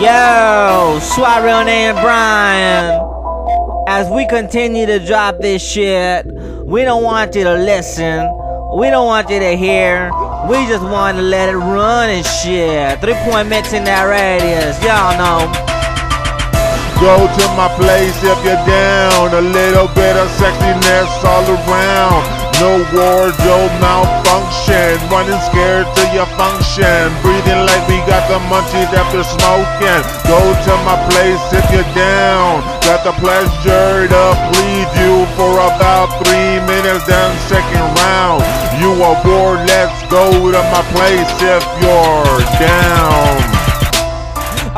Yo, SWAT real name Brian. As we continue to drop this shit, we don't want you to listen. We don't want you to hear. We just want to let it run and shit. Three point mix in that radius, y'all know. Go to my place if you're down. A little bit of sexiness all around. No wardrobe malfunction. Running scared to your function. Breathing like got the munchies after smoking. Go to my place if you're down. Got the pleasure to please you for about three minutes, then second round. You are bored, let's go to my place if you're down.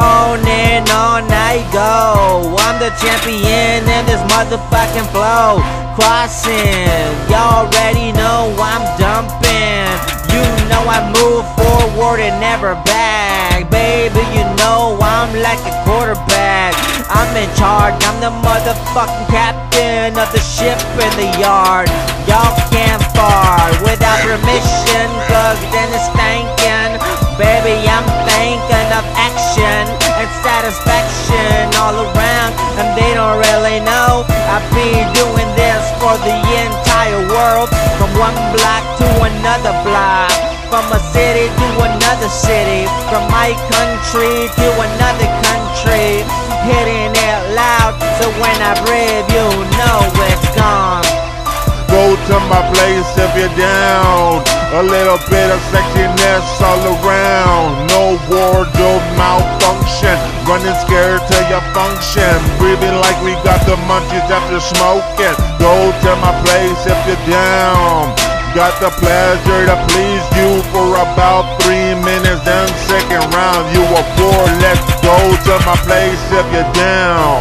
On and on I go. I'm the champion in this motherfucking flow crossing. Y'all already know I'm dumping. You know I move forward and never back. Baby, you know I'm like a quarterback. I'm in charge, I'm the motherfucking captain of the ship in the yard. Y'all can't fart without permission, cause then it's thinking. Baby, I'm thinking of action and satisfaction all around, and they don't really know I be doing this for the entire world From one block to another block From a city to another city From my country to another country. Hitting it loud So when I breathe you know it's gone. Go to my place if you're down. A little bit of sexiness all around. No wardrobe malfunction. Running scared to your function. Breathing like we got the munchies after smoking. Go to my place if you're down Got the pleasure to please you for about three minutes Then second round you are bored Let's go to my place if you're down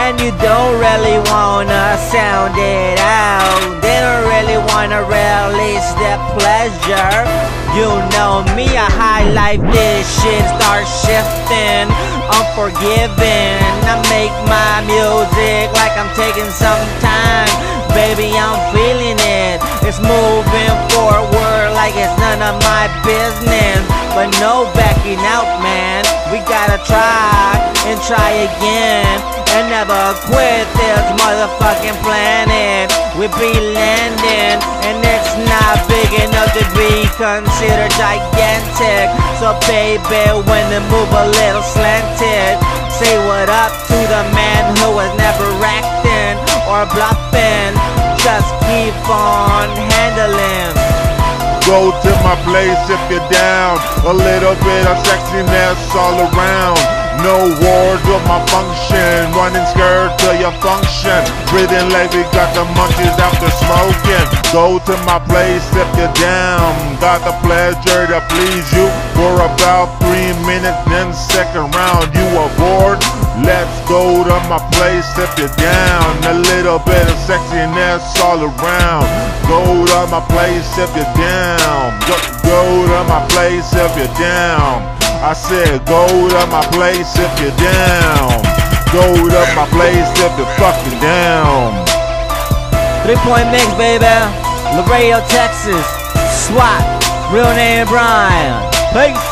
And you don't really wanna sound it out They don't really wanna release their pleasure you know me, I highlight this shit, start shifting, unforgiving. I make my music like I'm taking some time. Baby. It's moving forward like it's none of my business. But no backing out, man. We gotta try and try again and never quit this motherfucking planet. We be landing and it's not big enough to be considered gigantic. So baby, when they move a little slanted, say what up to the man who was never acting or bluffing. Just keep on handling. Go to my place if you're down. A little bit of sexiness all around. No wardrobe malfunction, running skirt to your function. Breathing we got the munchies after smoking. Go to my place if you're down. Got the pleasure to please you for about three minutes, then second round you are bored. Let's go to my place if you're down. A little bit of sexiness all around. Go to my place if you're down. Go, go to my place if you're down. I said, go to my place if you're down. Go to my place if you're fucking down. Three point mix, baby. Laredo, Texas. SWAT. Real name Brian. Peace.